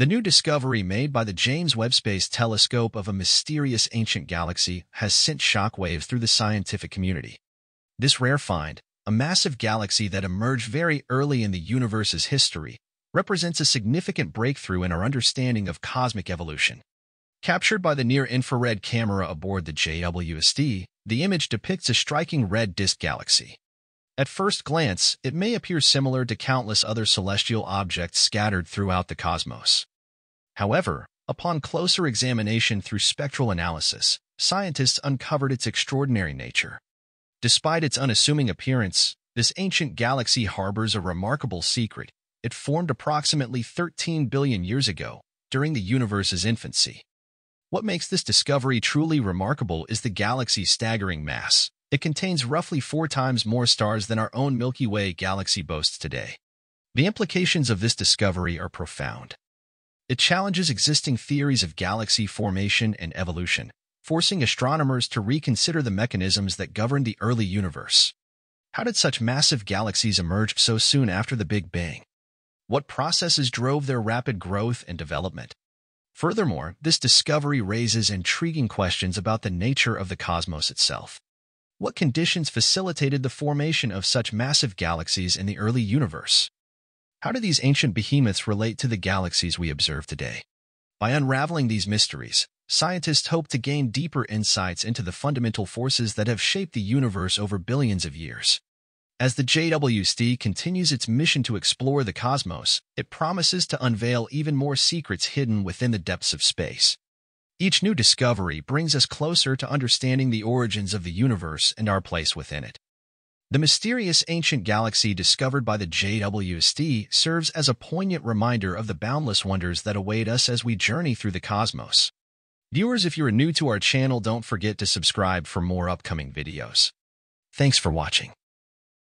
The new discovery made by the James Webb Space Telescope of a mysterious ancient galaxy has sent shockwaves through the scientific community. This rare find, a massive galaxy that emerged very early in the universe's history, represents a significant breakthrough in our understanding of cosmic evolution. Captured by the near-infrared camera aboard the JWST, the image depicts a striking red disk galaxy. At first glance, it may appear similar to countless other celestial objects scattered throughout the cosmos. However, upon closer examination through spectral analysis, scientists uncovered its extraordinary nature. Despite its unassuming appearance, this ancient galaxy harbors a remarkable secret. It formed approximately 13 billion years ago, during the universe's infancy. What makes this discovery truly remarkable is the galaxy's staggering mass. It contains roughly four times more stars than our own Milky Way galaxy boasts today. The implications of this discovery are profound. It challenges existing theories of galaxy formation and evolution, forcing astronomers to reconsider the mechanisms that govern the early universe. How did such massive galaxies emerge so soon after the Big Bang? What processes drove their rapid growth and development? Furthermore, this discovery raises intriguing questions about the nature of the cosmos itself. What conditions facilitated the formation of such massive galaxies in the early universe? How do these ancient behemoths relate to the galaxies we observe today? By unraveling these mysteries, scientists hope to gain deeper insights into the fundamental forces that have shaped the universe over billions of years. As the JWST continues its mission to explore the cosmos, it promises to unveil even more secrets hidden within the depths of space. Each new discovery brings us closer to understanding the origins of the universe and our place within it. The mysterious ancient galaxy discovered by the JWST serves as a poignant reminder of the boundless wonders that await us as we journey through the cosmos. Viewers, if you are new to our channel, don't forget to subscribe for more upcoming videos. Thanks for watching.